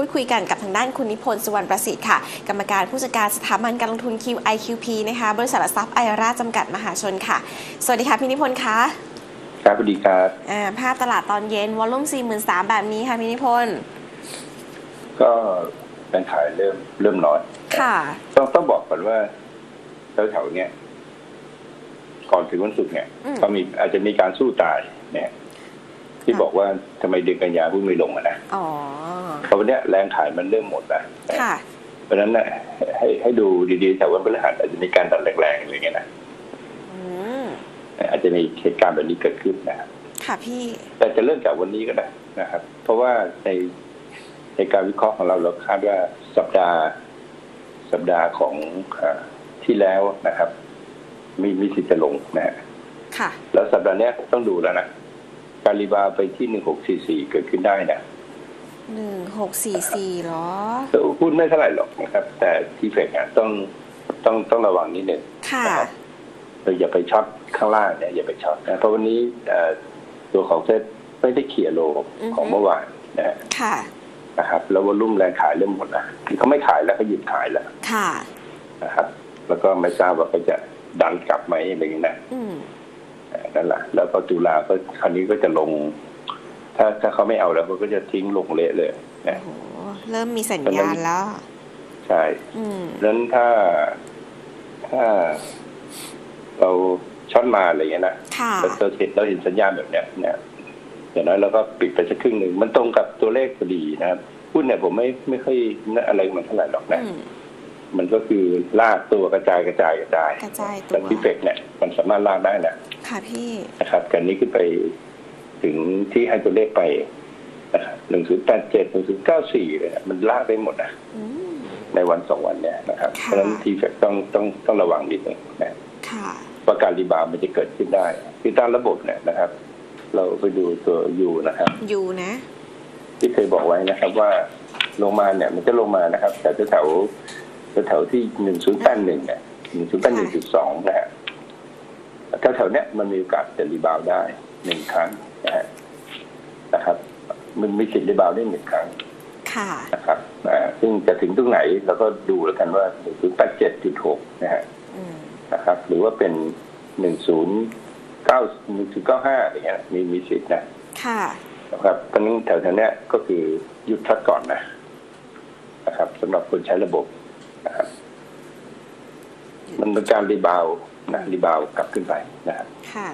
พูดคุยกันกับทางด้านคุณนิพนธ์สุวรรณประสิทธิ์ค่ะ กรรมการผู้จัดการสถาบันการลงทุน QIQP นะคะ บริษัทหลักทรัพย์ไอราจำกัดมหาชนค่ะ สวัสดีค่ะพี่นิพนธ์คะครับสวัสดีครับอ่าภาพตลาดตอนเย็นวอลลุ่ม 43,000 แบบนี้ค่ะพี่นิพนธ์ก็แรงขายเริ่มเริ่มน้อยค่ะ ต้องต้องบอกก่อนว่าแถวๆเนี้ยก่อนถึงวันศุกร์เนี่ยอืมก็มีอาจจะมีการสู้ตายเนี่ย ที่ค่ะบอกว่าทำไมเดือนกันยาหุ้นไม่ลงอะนะอ๋อเพราะวันเนี้ยแรงขายมันเริ่มหมดแล้วค่ะเพราะฉะนั้นนะให้ให้ดูดีๆแต่วันพฤหัสอาจจะมีการดันแรงๆอะไรเงี้ยนะอืมอาจจะมีเหตุการณ์แบบนี้เกิดขึ้นนะครับค่ะพี่แต่จะเริ่มจากวันนี้ก็ได้นะครับ เพราะว่าในในการวิเคราะห์ของเราเราคาดว่าสัปดาห์ สัปดาห์ของอาที่แล้วนะครับ มีมีสิทธิ์จะลงนะฮะค่ะ แล้วสัปดาห์เนี้ยต้องดูแล้วนะ การ rebound ไปที่หนึ่งหกสี่สี่เกิดขึ้นได้นะ1644เหรอแต่พูดไม่เท่าไหร่หรอกนะครับ แต่ TFEX เนี่ยต้องต้องต้องระวังนิดหนึ่งค่ะนะครับเราอย่าไป short ข้างล่างเนี่ยอย่าไป short นะเพราะวันนี้เอ่อตัวของเซตไม่ได้เขี่ย low ของเมื่อวานนะฮะค่ะนะครับ แล้ว volume แรงขายเริ่มหมดนะคือเขาไม่ขายแล้วเขาหยุดขายแล้วค่ะนะครับ แล้วก็ไม่ทราบว่าเขาจะดันกลับไหมอะไรอย่างนี้นะอืมอ่า นั่นแหละแล้วก็ตุลาก็คราวนี้ก็จะลง ถ้าถ้าเขาไม่เอาแล้วเขาก็จะทิ้งลงเละเลยนะโหเริ่มมีสัญญาณแล้ว ใช่อืมดังนั้นถ้าถ้าเราช็อตมาอะไรอย่างเงี้ยนะค่ะเราเราเห็นเราเห็นสัญญาณแบบเนี้ยเนี่ยอย่างน้อยเราก็ปิดไปสักครึ่งหนึ่งมันตรงกับตัวเลขพอดีนะครับหุ้นเนี่ยผมไม่ไม่ค่อยน่าอะไรมันเท่าไหร่หรอกนะอื มมันก็คือลากตัวกระจายกระจายกระจายกระจายตัวแต่ TFEX เนี่ยมันสามารถลากได้นะค่ะพี่นะครับกันนี้ขึ้นไปถึงที่ให้ตัวเลขไปนะครับหนึ่งศูนย์แปดเจ็ดหนึ่งศูนย์เก้าสี่เลยนะมันลากได้หมดนะอืมในวันสองวันเนี่ยนะครับค่ะเพราะฉะนั้น TFEX ต้องต้องต้องระวังนิดหนึ่งนะค่ะว่าการ rebound มันจะเกิดขึ้นได้คือตามระบบเนี่ยนะครับ เราไปดูตัว U นะครับ U นะ ที่เคยบอกไว้นะครับว่าลงมาเนี่ย มันจะลงมานะครับแต่แถว แถวที่หนึ่งศูนย์แปดหนึ่งเนี่ยหนึ่งศูนย์แปดหนึ่งจุดสองนะฮะแถวๆเนี้ยมันมีโอกาสจะ rebound ได้หนึ่งครั้งนะฮะนะครับ มันมีสิทธิ์ rebound ได้หนึ่งครั้งค่ะนะครับอ่าซึ่งจะถึงตรงไหนเราก็ดูแล้วกันว่าหนึ่งศูนย์แปดเจ็ดจุดหกนะฮะอืมนะครับ หรือว่าเป็นหนึ่งศูนย์เก้าหนึ่งศูนย์เก้าห้าอะไรเงี้ยมีมีสิทธิ์นะค่ะนะครับตอนนี้แถวๆเนี้ยก็คือหยุดพักก่อนนะนะครับสำหรับคนใช้ระบบ นะครับมันเป็นการ rebound นะ rebound กลับขึ้นไปนะครับค่ะ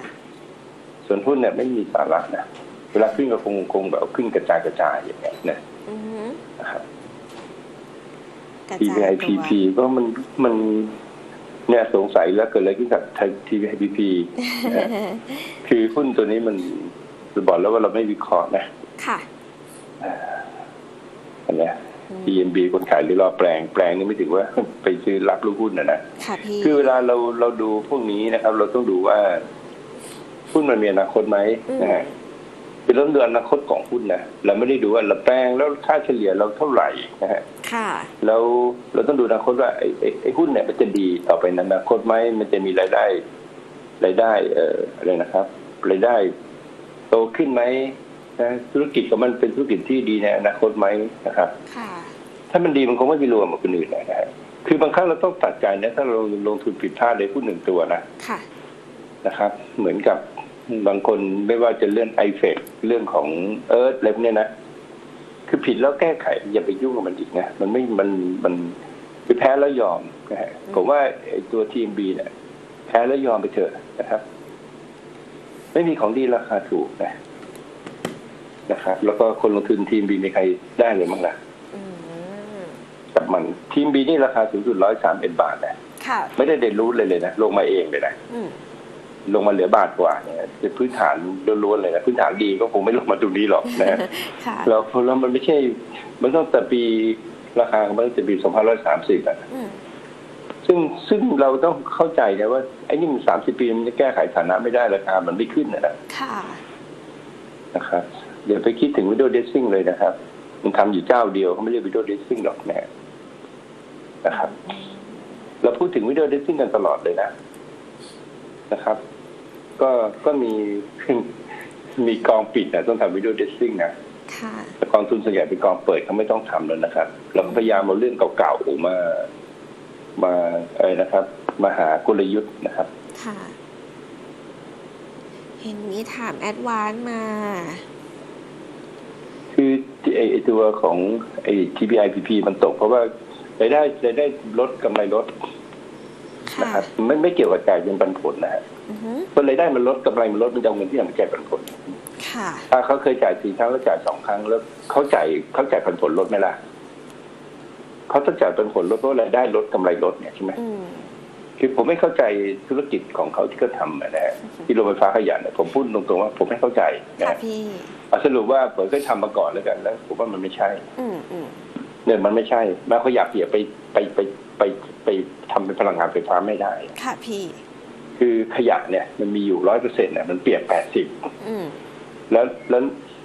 ส่วนหุ้นเนี่ยไม่มีสาระนะเวลาขึ้นก็คงคงแบบขึ้นกระจายกระจายอย่างเงี้ยนะอือหือนะครับกระ t จาย v i ตัว p p ก็มันมันเนี่ยสงสัยแล้วเกิดอะไรขึ้นกับ t v i p p นะคือหุ้นตัวนี้มันบอกแล้วว่าเราไม่วิเคราะห์นะ ค่ะอันเนี้ยอืม EMB คนขายหรือรอแปลงแปลงนี่ไม่ถึงว่าไปซื้อรับลูกหุ้นนะนะค่ะพี่คือเวลาเราเราดูพวกนี้นะครับ เราต้องดูว่าหุ้นมันมีอนาคตไหมอืมนะฮะคือเราต้องดูอนาคตของหุ้นนะเราไม่ได้ดูว่าเราแปลงแล้วค่าเฉลี่ยเราเท่าไหร่นะฮะค่ะแล้วเราต้องดูอนาคตว่าไอ้ไอ้ไอ้หุ้นเนี่ยมันจะดีต่อไปในอนาคตไหมมันจะมีรายได้ รายได้ เอ่ออะไรนะครับรายได้ โตขึ้นไหมนะธุรกิจของมันเป็นธุรกิจที่ดีในอนาคตไหมนะครับค่ะ ถ้ามันดีมันคงไม่ไปรวมกับคนอื่นนะฮะคือบางครั้งเราต้องตัดใจนะถ้าเราลงทุนผิดพลาดในหุ้นหนึ่งตัวนะค่ะนะครับ เหมือนกับบางคนไม่ว่าจะเรื่องไอเฟกเรื่องของเอิร์ธอะไรพวกเนี้ยนะคือผิดแล้วแก้ไขอย่าไปยุ่งกับมันอีกนะมันไม่มันมันคือแพ้แล้วยอมนะฮะอืมผมว่าไอ้ตัวทีมบีเนี่ยแพ้แล้วยอมไปเถอะนะครับ ไม่มีของดีราคาถูกนะนะครับ แล้วก็คนลงทุนทีมบีมีใครได้เลยมั้งล่ะอืม กับมันทีมบีนี่ราคาสูงสุดร้อยสามเอ็ดบาทนะค่ะไม่ได้เดนรู้เลยเลยนะลงมาเองเลยนะอืมลงมาเหลือบาทกว่าเนี่ยเป็นพื้นฐานล้วนๆเลยนะพื้นฐานดีก็คงไม่ลงมาตรงนี้หรอกนะค่ะแล้วแล้วมันไม่ใช่ มันต้องแต่ปีราคามันตั้งแต่ปีสองพันร้อยสามสิบอะอืมซึ่งซึ่งเราต้องเข้าใจนะว่าไอ้นี่มันสามสิบปีมันจะแก้ไขฐานะไม่ได้ราคามันไม่ขึ้นนะนะค่ะนะครับอย่าไปคิดถึงวิดีโอเดซซิ่งเลยนะครับ มันทำอยู่เจ้าเดียวเขาไม่เรียกวิดีโอเดซซิ่งหรอกนะ นะครับ เราพูดถึงวิดีโอเดซซิ่งกันตลอดเลยนะนะครับ ก็ก็มีมีกองปิดนะต้องทำวิดีโอเดซซิ่งนะค่ะแต่กองทุนส่วนใหญ่เป็นกองเปิดเขาไม่ต้องทำแล้วนะครับ เราก็พยายามเอาเรื่องเก่าๆมามาอะไรนะครับ มาหากลยุทธ์นะครับค่ะเห็นมีถามแอดวานมา คือไอ้ไอ้ตัวของไอ้ TPIPP มันตกเพราะว่า รายได้รายได้ลดกำไรลดค่ะนะครับไม่ไม่เกี่ยวกับจ่ายเงินปันผลนะฮะอือฮึเพราะรายได้มันลดกำไรมันลดมันจะเอาเงินที่ไหนมาจ่ายปันผล ค่ะ ถ้าเขาเคยจ่ายสี่ครั้งแล้วจ่ายสองครั้งแล้วเขาจ่ายเขาจ่ายปันผลลดไหมล่ะเขาต้องจ่ายปันผลลดเพราะรายได้ลดกำไรลดเนี่ยใช่ไหมอืม คือผมไม่เข้าใจธุรกิจของเขาที่เขาทำนะฮะที่โรงไฟฟ้าขยะเนี่ยผมพูดตรงๆว่าผมไม่เข้าใจนะค่ะฮะพี่ เอาสรุปว่าผมเคยทำมาก่อนแล้วกันแล้วผมว่ามันไม่ใช่ อืมอืม เนี่ยมันไม่ใช่แม้เขาอยากเปลี่ยนไปไปไปไปไปทำเป็นพลังงานไฟฟ้าไม่ได้ ค่ะพี่ คือขยะเนี่ย มันมีอยู่ร้อยเปอร์เซ็นต์เนี่ยมันเปลี่ยนแปดสิบอืมแล้วแล้ว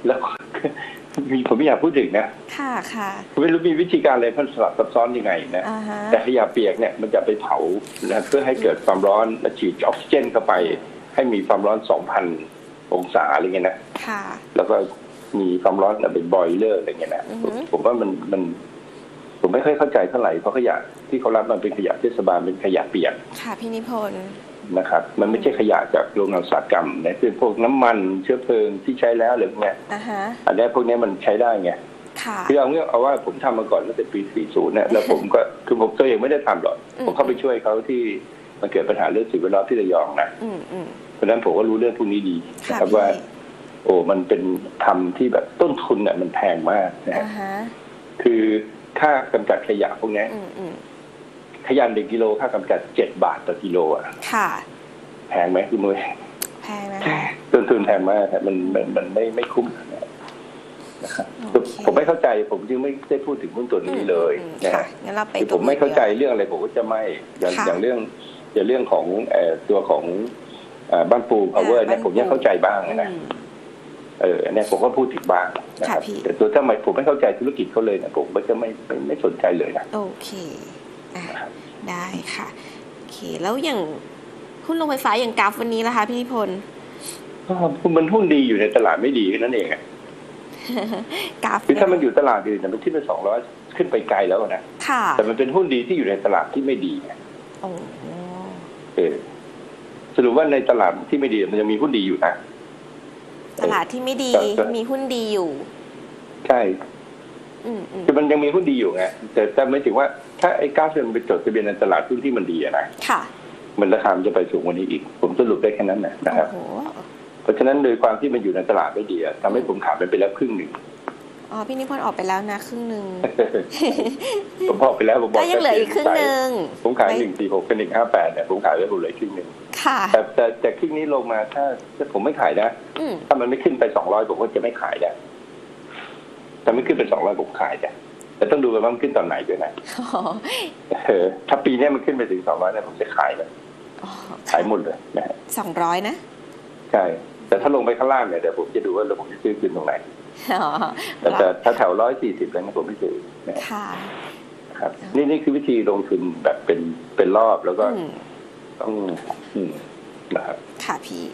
แล้วมีผมไม่อยากพูดถึงนะ ค่ะค่ะผมไม่รู้มีวิธีการอะไรเพิ่มสลับซับซ้อนยังไงนะอ่าฮะแต่ขยะเปียกเนี่ยมันจะไปเผานะเพื่อให้เกิดความร้อนและฉีดออกซิเจนเข้าไป ให้มีความร้อน2,000องศาอะไรเงี้ยนะ ค่ะ แล้วก็ มีความร้อนเป็นบอยเลอร์อะไรเงี้ยนะอือฮึผมว่ามันมัน ผมไม่ค่อยเข้าใจเท่าไหร่เพราะขยะที่เขารับมันเป็นขยะเทศบาลเป็นขยะเปียกค่ะพี่นิพนธ์นะครับ มันไม่ใช่ขยะจากโรงงานอุตสาหกรรมนะเป็นพวกน้ำมันเชื้อเพลิงที่ใช้แล้วหรือไงอ่าฮะอันนี้พวกนี้มันใช้ได้ไงค่ะคือเอาเงี้ยเอาว่าผมทำมาก่อนตั้งแต่ปี 40 เนี่ย แล้วผมก็คือผมตัวเองไม่ได้ทำหรอกอืมผมเข้าไปช่วยเขาที่มันเกิดปัญหาเรื่องสิ่งแวดล้อมที่ระยองนะอืมอืมเพราะฉะนั้นผมก็รู้เรื่องพวกนี้ดีค่ะนะครับพี่ว่า โอ้มันเป็นทำที่แบบต้นทุนเนี่ยมันแพงมากนะฮะอ่าฮะคือค่ากำจัดขยะพวกนี้อืมอืมขยะหนึ่งกิโลค่ากำจัดเจ็ดบาทต่อกิโลอะค่ะแพงไหมคุณมุ้ยแพงนะคะต้นทุนแพงมากครับมันมันมันไม่ไม่คุ้มนะครับโอเคผมไม่เข้าใจ ผมจึงไม่ได้พูดถึงหุ้นตัวนี้เลยอืมนะค่ะฮะงั้นเราไปคือตัผวมไม่เข้าใจดียวเรื่องอะไรผมก็จะไม่อย่างค่ะอย่างเรื่องอย่างเรื่องของเอ่อตัวของเอ่อบ้านปูพาวเวอร์เนี่ยบ้านปูผมยังเข้าใจบ้างนะอืม เอออันเนี้ยผมก็พูดถึงบ้างนะครับค่ะพี่แต่ตัวถ้าไม่ผมไม่เข้าใจธุรกิจเขาเลยนะผมก็จะไม่ไม่ไม่สนใจเลยนะโอเคอะนะครับได้ค่ะโอเค แล้วอย่างหุ้นโรงไฟฟ้าอย่างกราฟวันนี้ล่ะคะพี่นิพนธ์ก็มันหุ้นดีอยู่ในตลาดไม่ดีแค่นั้นเองอะกราฟคือถ้ามันอยู่ตลาดอื่นเนี่ยมันขึ้นไปสองร้อยขึ้นไปไกลแล้วนะค่ะ แต่มันเป็นหุ้นดีที่อยู่ในตลาดที่ไม่ดีไงโอ้เออสรุปว่าในตลาดที่ไม่ดีมันยังมีหุ้นดีอยู่นะ ตลาดที่ไม่ดีแต่แต่มีหุ้นดีอยู่ ใช่อืมอืมคือมันยังมีหุ้นดีอยู่ไงแต่แต่ไม่ถึงว่าถ้าไอ้ก้าวมันไปจดทะเบียนในตลาดหุ้นที่มันดีอะนะค่ะ มันราคามันจะไปสูงกว่านี้อีก ผมสรุปได้แค่นั้นนะนะครับโอ้โหเพราะฉะนั้นโดยความที่มันอยู่ในตลาดไม่ดีอะทำให้ผมขาดไปไปแล้วครึ่งหนึ่งอ๋อพี่นิพนธ์ออกไปแล้วนะครึ่งหนึ่งผมบอกไปแล้วผมบอกก็ยังเหลืออีกครึ่งหนึ่งผมขายไม่หนึ่งสี่หกกับหนึ่งห้าแปดเนี่ยผมขายไว้ผมเหลยครึ่งหนึ่ง ค่ะ แต่แต่แต่ครึ่งนี้ลงมาถ้าถ้าผมไม่ขายนะ อืมถ้ามันไม่ขึ้นไปสองร้อยผมก็จะไม่ขายได้ถ้าไม่ขึ้นไปสองร้อยผมขายได้แต่ต้องดูกันว่ามันขึ้นตอนไหนด้วยนะอ๋อเออถ้าปีนี้มันขึ้นไปถึงสองร้อยเนี่ยผมจะขายเลยอ๋อขายหมดเลยนะฮะสองร้อยนะใช่ แต่ถ้าลงไปข้างล่างเนี่ยเดี๋ยวผมจะดูว่าเราผมจะซื้อคืนตรงไหน อ๋อแต่แต่ถ้าแถวร้อยสี่สิบแล้วเนี่ยผมไม่ซื้อนะฮะค่ะ ครับ นี่นี่คือวิธีลงทุนแบบเป็นเป็นรอบแล้วก็ อืม ต้องอืมนะครับค่ะพี่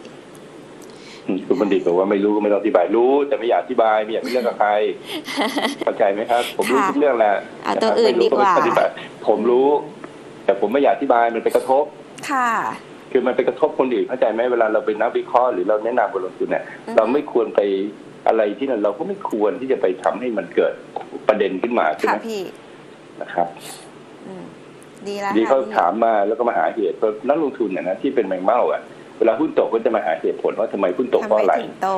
อืมคุณบัณฑิตบอกว่าไม่รู้ก็ไม่ต้องอธิบายรู้ แต่ไม่อยากอธิบายไม่อยากมีเรื่องกับใครเข้าใจไหมครับ ผมรู้ค่ะทุกเรื่องแหละเอาตัวอื่นดีกว่าไม่รู้ไม่อธิบายผมรู้ แต่ผมไม่อยากอธิบายมันไปกระทบ ค่ะ คือมันไปกระทบคนอื่นเข้าใจไหมเวลาเราเป็นนักวิเคราะห์หรือเราแนะนำบนลงทุนเนี่ยอืมเราไม่ควรไปอะไรที่นั่นเราก็ไม่ควรที่จะไปทำให้มันเกิดประเด็นขึ้นมาใช่ค่ะไหมพี่นะครับ อืม ดีแล้วดีค่ะเขาพี่ถามมาแล้วก็มาหาเหตุเพราะนักลงทุนเนี่ยนะที่เป็นแมงเม่าอะเวลาหุ้นตกก็จะมาหาเหตุผลว่าทำไมหุ้นตกเพราะอะไรทำมถึงโต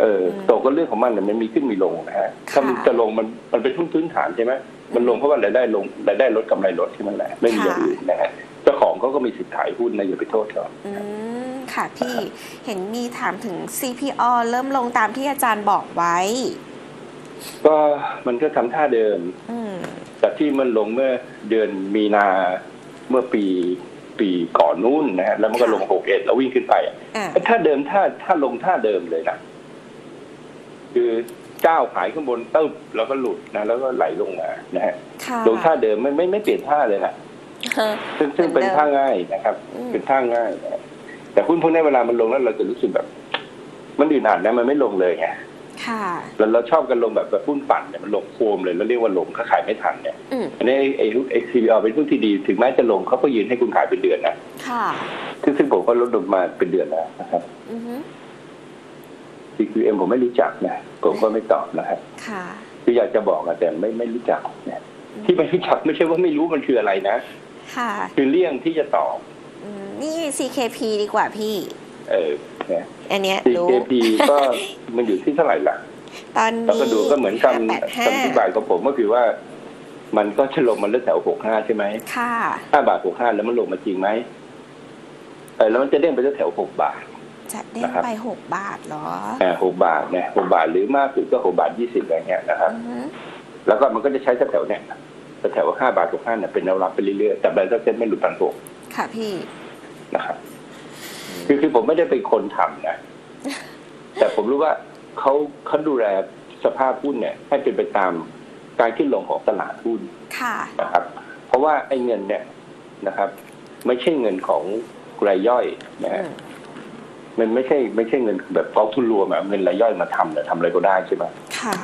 เอออืมตกก็เรื่องของมันเนี่ยมันมีขึ้นมีลงนะฮะค่ะถ้ามันจะลงมันมันเป็นทุนพื้นฐานใช่ไหมมันลงเพราะว่ารายได้ลงรายได้ลดกำไรลดแค่นั้นแหละไม่มีอย่างอื่นนะฮะเจ้าของเขาก็มีสิทธิ์ขายหุ้นนะอย่าไปโทษเขาอืมค่ะพี่เห็นมีถามถึง CPO เริ่มลงตามที่อาจารย์บอกไว้ ก็มันก็ทำท่าเดิมอืม จากที่มันลงเมื่อเดือนมีนาเมื่อปีปีก่อนนู้นนะฮะแล้วมันก็ลงหกเอ็ดแล้ววิ่งขึ้นไปอะอ่าถ้าเดิมถ้าถ้าลงท่าเดิมเลยนะคือเจ้าขายข้างบนตึ๊บแล้วก็หลุดนะแล้วก็ไหลลงมานะฮะค่ะลงท่าเดิมไม่ไม่ไม่เปลี่ยนท่าเลยนะเออซึ่งซึ่งเป็นเหมือนเดิมท่าง่ายนะครับอืมเป็นท่าง่ายนะแต่หุ้นพวกนี้เวลามันลงแล้วเราจะรู้สึกแบบ มันอื่นอ่านนะมันไม่ลงเลยไง ค่ะแล้วเราชอบกันลงแบบแบบหุ้นปั่นเนี่ยมันลงโคมเลยแล้วเรียกว่าลงเขาขายไม่ทันเนี่ยอืมอันนี้ไอ้ไอ้ CBL เป็นหุ้นที่ดีถึงแม้จะลงเขาก็ยืนให้คุณขายเป็นเดือนนะค่ะซึ่งซึ่งผมก็ลดลงมาเป็นเดือนแล้วนะครับอือฮึ CQM ผมไม่รู้จักนะผมก็ไม่ตอบนะครับค่ะคืออยากจะบอกอะแต่ไม่ไม่รู้จักนะที่ไม่รู้จักไม่ใช่ว่าไม่รู้มันคืออะไรนะค่ะ คือเลี่ยงที่จะตอบอืมนี่ CKP ดีกว่าพี่ เออ นะอันเนี้ยรู้ CKP ก็มันอยู่ที่เท่าไหร่ล่ะ ตอนแล้วนี้ก็ดูก็เหมือนคำแปดห้าคำอธิบายของผมก็คือว่า มันก็จะลงมาเลือแถวหกห้าใช่ไหมค่ะห้าบาทหกห้าแล้วมันลงมาจริงไหมเออแล้วมันจะเด้งไปแถวหกบาทจะเด้งนะครับไปหกบาทเหรออ่าหกบาทเนี่ยหกบาทหรือมากสุดก็หกบาทยี่สิบอะไรเงี้ยนะครับอือฮึแล้วก็มันก็จะใช้แถวๆเนี่ยแถวห้าบาทหกห้าเนี่ยเป็นแนวรับไปเรื่อยๆแต่แบรนด์เซ็นไม่หลุดพันหกค่ะพี่นะครับ คือคือผมไม่ได้เป็นคนทำนะแต่ผมรู้ว่าเขาเขาดูแลสภาพหุ้นเนี่ย ให้เป็นไปตามการขึ้นลงของตลาดหุ้นค่ะนะครับ เพราะว่าไอ้เงินเนี่ยนะครับ ไม่ใช่เงินของรายย่อยนะอืฮะมมันไม่ใช่ไม่ใช่เงินแบบกองทุนรวมอะเงินรายย่อยมาทำเนี่ยทำอะไรก็ได้ใช่ไหมค่ะ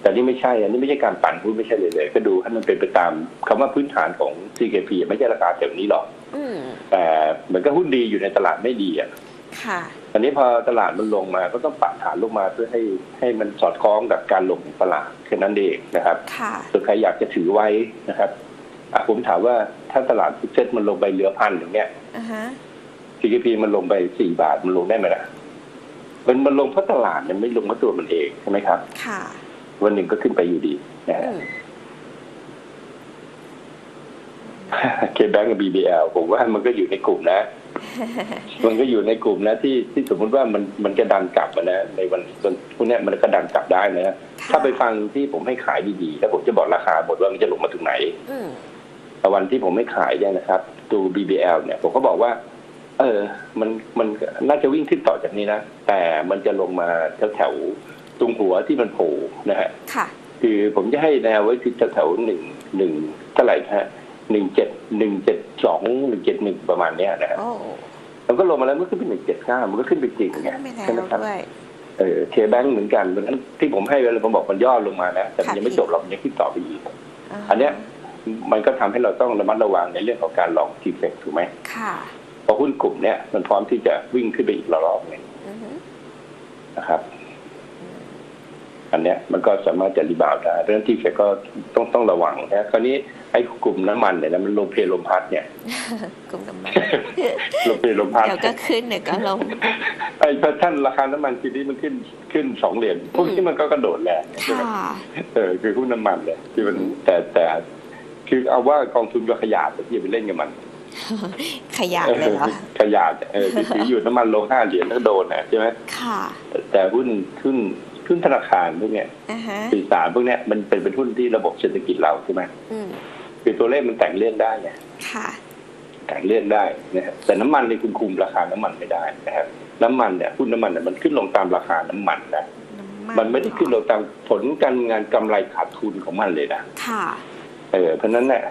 แต่นี่ไม่ใช่ อันนี้ไม่ใช่การปั่นหุ้นไม่ใช่เลยเลย ก็ดูให้มันเป็นไปตามคำว่าพื้นฐานของ CKP ไม่ใช่ราคาแบบนี้หรอกอืม แต่เหมือนกับหุ้นดีอยู่ในตลาดไม่ดีอะค่ะอันนี้พอตลาดมันลงมาก็ต้องปรับฐานลงมาเพื่อให้ให้มันสอดคล้องกับการลงของตลาดแค่นั้นเองนะครับค่ะส่วนใครอยากจะถือไว้นะครับอะผมถามว่าถ้าตลาดเซ็ตมันลงไปเหลือพันอย่างเงี้ยอ่าฮะ CKP มันลงไปสี่บาทมันลงได้ไหมล่ะมันมันลงเพราะตลาดมันไม่ลงเพราะตัวมันเองใช่ไหมครับ ค่ะ วันหนึ่งก็ขึ้นไปอยู่ดีนะฮะ อืม เคแบงกับ BBL ผมว่ามันก็อยู่ในกลุ่มนะ มันก็อยู่ในกลุ่มนะที่ที่สมมติว่ามันมันจะดันกลับมานะในวันวันพวกเนี้ยมันก็ดันกลับได้นะถ้าไปฟังที่ผมให้ขายดีๆแล้วผมจะบอกราคาหมดว่ามันจะลงมาถึงไหนอืมแต่วันที่ผมไม่ขายเนี่ยนะครับตัว BBL เนี่ย ผมก็บอกว่า เออ มันมันน่าจะวิ่งขึ้นต่อจากนี้นะแต่มันจะลงมาแถวแถวๆตรงหัวที่มันโผล่นะฮะค่ะคือผมจะให้แนวไว้ที่แถวๆหนึ่งหนึ่งเท่าไหร่นะฮะ หนึ่งเจ็ดหนึ่งเจ็ดสองหนึ่งเจ็ดหนึ่งประมาณเนี้ยนะฮะโอ้มันก็ลงมาแล้วมันก็ขึ้นเป็นหนึ่งเจ็ดเก้ามันก็ขึ้นไปจริงไงขึ้นไปแล้ใช่ไหมวครับด้วยเออ KBANK เหมือนกันเพราะฉะนั้นที่ผมให้ไว้เลยผมบอกมันย่อลงมานะแต่มันยังไม่ค่ะจบหรอกมันยังขึ้นต่อไปอีกาฮะอันเนี้ยมันก็ทำให้เราต้องระมัดระวังในเรื่องของการ long TFEX ถูกไหมค่ะเพราะหุ้นกลุ่มเนี้ยมันพร้อมที่จะวิ่งขึ้นไปอีกระลอกหนึ่งอือฮึนะครับ อันเนี้ยมันก็สามารถจะ rebound ได้เพราะฉะนั้น TFEX ก็ต้องต้องระวังนะคราวนี้ไอ้กลุ่มน้ำมันเนี่ยนะมันลมเพลลมพัดเนี่ยกลุ่มน้ำมันลมเพลลมพัดเดี๋ยวก็ขึ้นเดี๋ยวก็ลงไอ้พอท่านราคาน้ำมันทีนี้มันขึ้นขึ้นสองเหรียญพวกนี้มันก็กระโดดแรงใช่ไหมค่ะเออคือหุ้นน้ำมันเลยที่มันแต่แต่คือเอาว่ากองทุนก็ขยาดแต่ที่อย่าไปเล่นกับมันขยะเลยเหรอขยาดเออถืออยู่น้ำมันลงห้าเหรียญแล้วก็โดนนะใช่ไหมค่ะ แต่หุ้นหุ้น หุ้นธนาคารพวกเนี้ยอ่าฮะสื่อสารพวกเนี้ยมันเป็นเป็นหุ้นที่ระบบเศรษฐกิจเราใช่ไหมอืมคือตัวเลขมันแต่งเรื่องได้ไงค่ะแต่งเรื่องได้นะครับแต่น้ำมันในยคุณคุมราคาน้ำมันไม่ได้นะครับ น้ำมันเนี่ยหุ้นน้ำมันเนี่ยมันขึ้นลงตามราคาน้ำมันนะน้ำมันไม่ได้ขึ้นลงตามผลการงานกำไรขาดทุนของมันเลยนะค่ะ เออเพราะฉะนั้นเนี่ย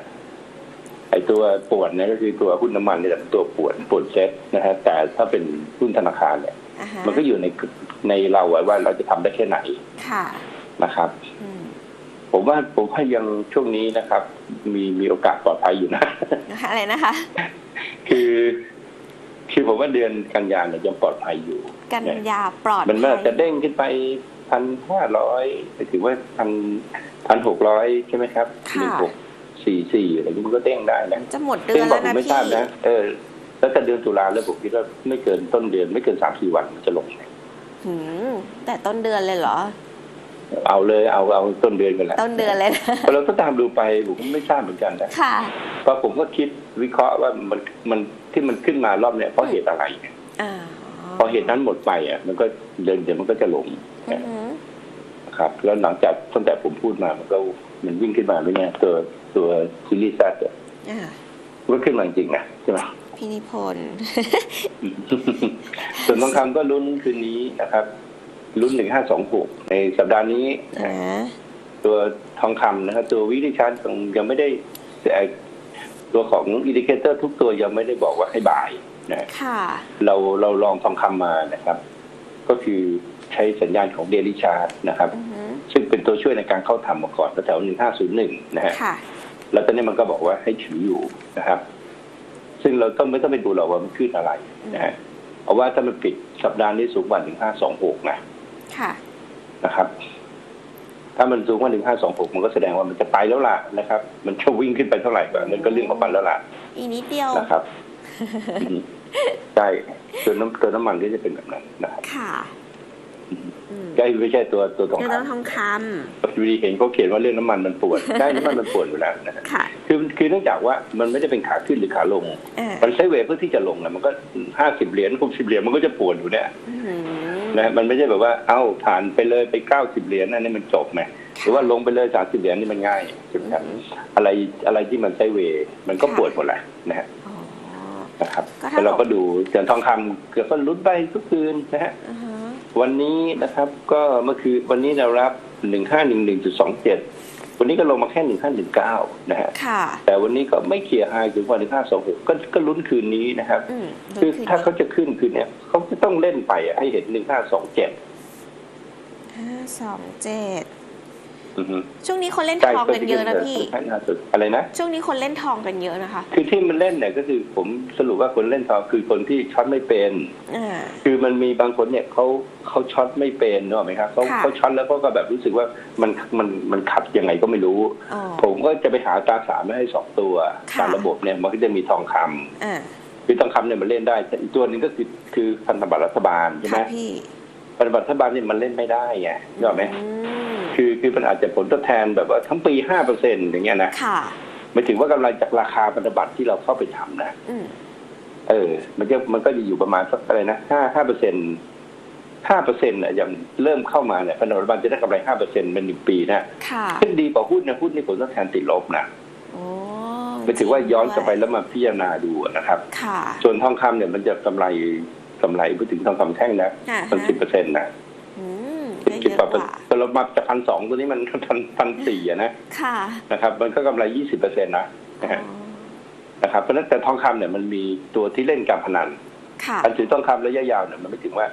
ไอตัวปวดเนี่ยก็คือตัวหุ้นน้ำมันเนี่ยเป็นตัวปวดปวดเซ็ตนะฮะแต่ถ้าเป็นหุ้นธนาคารเนี่ยอ่าฮะมันก็อยู่ใน ในเราอะว่าเราจะทำได้แค่ไหนค่ะนะครับอืมผมว่าผมว่ายังช่วงนี้นะครับ มีมีโอกาสปลอดภัยอยู่นะอะไรนะคะ คือ คือผมว่าเดือนกันยายนเนี่ยยังปลอดภัยอยู่ กันยาปลอดมันน่าภัยจะเด้งขึ้นไปพันห้าร้อยไปถึงว่าพันพันหกร้อยใช่ไหมครับหนึ่งหกสี่สี่อะไรนี้มันก็เด้งได้นะจะหมดเดืซึ่องนบอแล้กวผมนะไม่พี่ทราบนะเออแล้วแต่เดือนตุลาแล้วผมคิดว่าไม่เกินต้นเดือนไม่เกินสามสี่วันมันจะลง หืมแต่ต้นเดือนเลยเหรอ เอาเลยเอาเอาต้นเดือนกันแหละต้นเดือนเลยนะพอเราก็ตามดูไปผมก็ไม่ทราบเหมือนกันนะค่ะเพราะผมก็คิดวิเคราะห์ว่ามันมันที่มันขึ้นมารอบเนี้ยเพราะเหตุอะไรเนี่ยอ่าพอเหตุนั้นหมดไปอะ มันก็เดินเดี๋ยวมันก็จะลงอือหือนะครับ แล้วหลังจากตั้งแต่ผมพูดมามันก็มันวิ่งขึ้นมาไม่แน่ตัวตัว series Z อะอ่ามันก็ขึ้นมาจริงๆนะใช่ไหม พี่นิพนธ์ส่วนทองคำก็ลุ้นคืนนี้นะครับลุ้นหนึ่งห้าสองหกในสัปดาห์นี้อ่าตัวทองคำนะครับ ตัววิลิชันยังไม่ได้แต่ตัวของ indicator ทุกตัวยังไม่ได้บอกว่าให้ buy นะค่ะเราเราลองทองคำมานะครับ ก็คือเทช้สัญญาณของเดลิชาร์นะครับอือฮึซึ่งเป็นตัวช่วยในการเข้าทำมาก่อนแถวหนึ่งห้าศูนย์หนึ่งนะฮะค่ะแล้วตอนนี้มันก็บอกว่าให้ถืออยู่นะครับ ซึ่งเราต้องไม่ต้องไปดูหรอกว่ามันขึ้นอะไรนะฮะเอาว่าถ้ามันปิดสัปดาห์นี้สูงกว่าหนึ่งห้าสองหกนะค่ะนะครับ ถ้ามันสูงกว่าหนึ่งห้าสองหกมันก็แสดงว่ามันจะไปแล้วล่ะนะครับ มันจะวิ่งขึ้นไปเท่าไหร่ก็นั่นก็เรื่องของมันแล้วล่ะอีกนิดเดียวนะครับอืมใช่ตัวน้ำตัวน้ำมันก็จะเป็นแบบนั้นนะครับค่ะ อืมใช่ไม่ใช่ตัวตัวทองเงินคต้องทองคำอยู่ดีเห็นเขาเขียนว่าเรื่องน้ำมันมันปวดใช่น้ำมันมันปวดอยู่แล้วนะฮะำค่ะคือคือเนื่องจากว่ามันไม่ได้เป็นขาขึ้นหรือขาลงอ่ามันใช้เวทเพื่อที่จะลงนะมันก็ห้าสิบเหรียญหกสิบเหรียญมันก็จะปวดอยู่เนี่ยอื้อหือนะมันไม่ใช่แบบว่าเอ้าผ่านไปเลยไปเก้าสิบเหรียญอันนี้มันจบไหมหรือว่าลงไปเลยสามสิบเหรียญนี่มันง่ายใช่ไหมครับอะไรอะไรที่มันใช้เวทมันก็ปวดหมดแหละนะฮะอ๋อนะครับก็เท่าแล้วเรากับก็ดูเสียงทองคำเกือบก็ลุ้นไปทุกคืนนะฮะอือฮะ วันนี้นะครับก็เมื่อคืนวันนี้เรารับหนึ่งห้าหนึ่งหนึ่งจุดสองเจ็ดวันนี้ก็ลงมาแค่หนึ่งห้าหนึ่งเก้านะฮะค่ะแต่วันนี้ก็ไม่เคลียร์ไฮถึงวันหนึ่งห้าสองหกก็ก็ลุ้นคืนนี้นะครับอืมคือถ้าเขาจะขึ้นคืนเนี้ยเขาจะต้องเล่นไปอะให้เห็นหนึ่งห้าสองเจ็ดห้าสองเจ็ดอือฮึ ช่วงนี้คนเล่นทองกันเยอะนะพี่อะไรนะช่วงนี้คนเล่นทองกันเยอะนะคะ คือที่มันเล่นเนี่ยก็คือผมสรุปว่าคนเล่นทองคือคนที่ช็อตไม่เป็นอ่าคือมันมีบางคนเนี่ยเขาเขาช็อตไม่เป็นเนกอะไหมครับเขาค่ะเขาช็อตแล้วเขาก็แบบรู้สึกว่ามันมันมันขัดยังไงก็ไม่รู้อ๋อผมก็จะไปหาตราสารมาให้สองตัวค่ะตามระบบเนี่ยมันก็จะมีทองคำอ่าคือทองคำเนี่ยมันเล่นได้แต่อีกตัวหนึ่งก็คือคือพันธบัตรรัฐบาลใช่ไหมค่ะพี่พันธบัตรรัฐบาลเนี่ยมันเล่นไม่ได้ไงนึกออกไหมอืม คือคือมันอาจจะผลตอบแทนแบบว่าทั้งปีห้าเปอร์เซ็นต์อย่างเงี้ยนะค่ะหมายถึงว่ากำไรจากราคาพันธบัตรที่เราเข้าไปทำนะอืมเออ มันจะมันก็จะอยู่ประมาณสักอะไรนะห้าห้าเปอร์เซ็นห้าเปอร์เซ็นต์อะอย่างเริ่มเข้ามาเนี่ยพันธบัตรจะได้กำไรห้าเปอร์เซ็นต์เป็นหนึ่งปีนะค่ะซึ่งดีกว่าหุ้นนะหุ้นนี่ผลตอบแทนติดลบนะโอ้หมายถึงว่าย้อนกลับไปแล้วมาพิจารณาดูนะครับค่ะส่วนทองคำเนี่ยมันจะกำไรกำไรพูดถึงทองคำแท่งนะอ่ามันสิบฮะเปอร์เซ็นต์นะ กว่ากว่าแต่เรามาจากพันสองตัวนี้มันพันพันสี่อะนะค่ะ นะครับ มันก็กำไรยี่สิบเปอร์เซ็นต์นะนะฮะอ๋อนะครับ เพราะฉะนั้นแต่ทองคำเนี่ยมันมีตัวที่เล่นการพนันค่ะการถือทองคำระยะยาวเนี่ยมันไม่ถึงว่า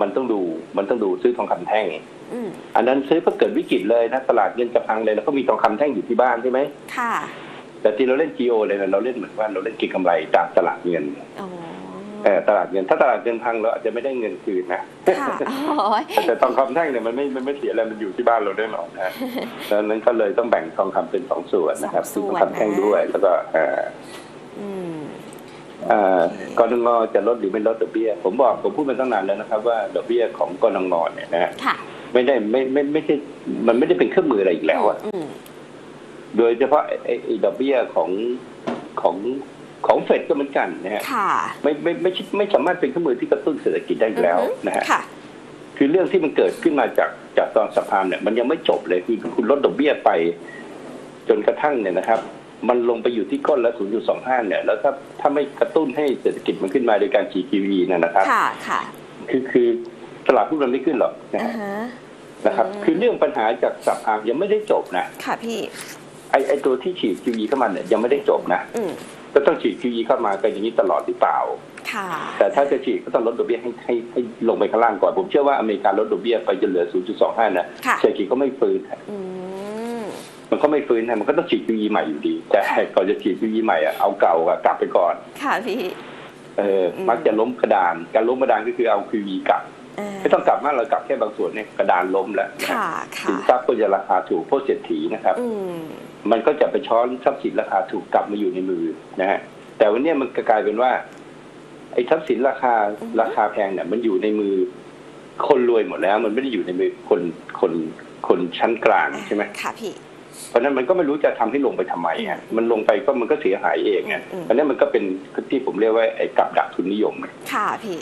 มันต้องดูมันต้องดูซื้อทองคำแท่งอืมอันนั้นซื้อเพื่อเกิดวิกฤตเลยนะตลาดเงินจะพังเลยแล้วก็มีทองคำแท่งอยู่ที่บ้านใช่ไหมค่ะ แต่ที่เราเล่น GO เลยนะเราเล่นเหมือนว่าเราเล่นเกินกำไรจากตลาดเงินอ๋อเออ ตลาดเงินถ้าตลาดเงินพังเราอาจจะไม่ได้เงินคืนนะค่ะโอ้ยแต่ทองคำแท่งเนี่ยมันไม่มันไม่เสียอะไรมันอยู่ที่บ้านเราแน่นอนนะดังนั้นก็เลยต้องแบ่งทองคำเป็นสองส่วนนะครับสองส่วนทองคำแท่งด้วยแล้วก็เอ่ออืมเอ่อกรงงจะลดหรือไม่ลดดอกเบี้ย ผมบอกผมพูดมาตั้งนานแล้วนะครับ ว่าดอกเบี้ยของกรงงเนี่ยนะฮะค่ะไม่ได้ไม่ไม่ไม่ใช่มันไม่ได้เป็นเครื่องมืออะไรอีกแล้วอะอืมโดยเฉพาะไอ้ไอ้ไอ้ดอกเบี้ยของของ ของเฟดก็เหมือนกันนะฮะค่ะไม่ไม่ไม่ใช่ไม่สามารถเป็นเครื่องมือที่กระตุ้นเศรษฐกิจได้อีกแล้วอือฮึนะฮะค่ะคือเรื่องที่มันเกิดขึ้นมาจากจากตอนสภาเนี่ยมันยังไม่จบเลยคือคุณลดดอกเบี้ยไป จนกระทั่งเนี่ยนะครับ มันลงไปอยู่ที่ก้นละ 0.25 เนี่ย แล้วถ้าถ้าไม่กระตุ้นให้เศรษฐกิจมันขึ้นมาโดยการ GQE เนยนะครับ ค่ะค่ะคือคือตลาดหุ้นมันไม่ขึ้นหรอกนะอ่าฮะฮะนะครับอืมคือเรื่องปัญหาจากสภายังไม่ได้จบนะ ค่ะพี่ ไอไอตัวที่ฉีด QE เข้ามาเนี่ยยังไม่ได้จบนะ อืมก็ต้องฉีด QE เข้ามากันอย่างนี้ตลอดหรือเปล่าค่ะแต่ถ้าจะฉีดก็ต้องลดดอกเบี้ยให้ให้ให้ลงไปข้างล่างก่อน ผมเชื่อว่าอเมริกาลดดอกเบี้ยไปจนเหลือ 0.25 นะค่ะเศรษฐกิจก็ไม่ฟื้นอืมมันก็ไม่ฟื้นนะมันก็ต้องฉีด QE ใหม่อยู่ดี แต่ก่อนจะฉีด QE ใหม่อะเอาเก่าอะกลับไปก่อน ค่ะพี่เอออมมักจะล้มกระดาน การล้มกระดานก็คือเอา QE กลับอ่าไม่ต้องกลับมากเรากลับแค่บางส่วนเนี่ยกระดานล้มแล้วนะค่ะสิค่ะนทรัพย์ก็จะราคาถูกเพราะเศรษฐีนะครับอื มมันก็จะไปช้อนทรัพย์สินราคาถูกกลับมาอยู่ในมือนะฮะแต่วันเนี้ยมันกลายเป็นว่า ไอ้ทรัพย์สินราคาราคาแพงเนี่ย มันอยู่ในมือคนรวยหมดแล้ว มันไม่ได้อยู่ในมือคนคนคนชั้นกลางใช่ไหมค่ะพี่เพราะฉะนั้นมันก็ไม่รู้จะทำให้ลงไปทำไมอะมันลงไปก็มันก็เสียหายเองอะอืมเพราะฉะนั้นมันก็เป็นที่ผมเรียกว่าไอ้กับดักทุนนิยมค่ะพี่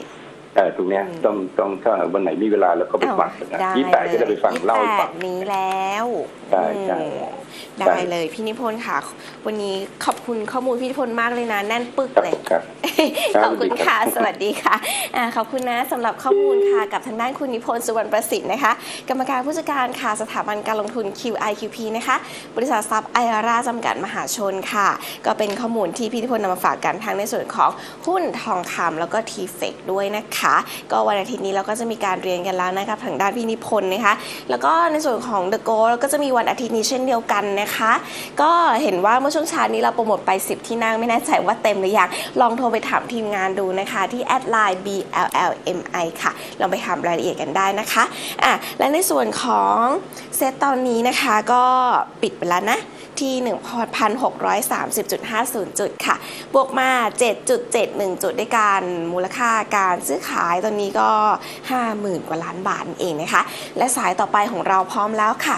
เออตรงเนี้ยอืมต้องต้องถ้าวันไหนมีเวลาแล้วก็ไปฟังนะได้ยี่แปดก็ได้ไปฟังเล่าให้ฟังยี่สิบแปดนี้แล้วใช่ใช่อืม ได้เลยพี่นิพนธ์ค่ะ วันนี้ขอบคุณข้อมูลพี่นิพนธ์มากเลยนะ แน่นปึกครับเลยครับขอบคุณค่ะครับสวัสดีค่ะอ่าขอบคุณนะสำหรับข้อมูลค่ะกับทางด้านคุณนิพนธ์สุวรรณประสิทธิ์นะคะ กรรมการผู้จัดการค่ะสถาบันการลงทุน QIQP นะคะ บริษัททรัพย์ไออาร่าจำกัดมหาชนค่ะ ก็เป็นข้อมูลที่พี่นิพนธ์นำมาฝากกันทั้งในส่วนของหุ้นทองคำแล้วก็ทีเฟกด้วยนะคะ ก็วันอาทิตย์นี้เราก็จะมีการเรียนกันแล้วนะคะทางด้านพี่นิพนธ์นะคะ แล้วก็ในส่วนของ The Go เราก็จะมีวันอาทิตย์นี้เช่นเดียวกันนะคะ ก็เห็นว่าเมื่อช่วงเช้านี้เราโปรโมทไป 10 ที่นั่งไม่แน่ใจว่าเต็มหรือยัง ลองโทรไปถามทีมงานดูนะคะ ที่แอดไลน์ BLLMI ค่ะ ลองไปถามรายละเอียดกันได้นะคะอะและในส่วนของเซตตอนนี้นะคะก็ปิดไปแล้วนะที่ 1,630.50 จุดค่ะ บวกมา 7.71 จุดด้วยกัน มูลค่าการซื้อขายตอนนี้ก็ 50,000 กว่าล้านบาทเองนะคะ และสายต่อไปของเราพร้อมแล้วค่ะ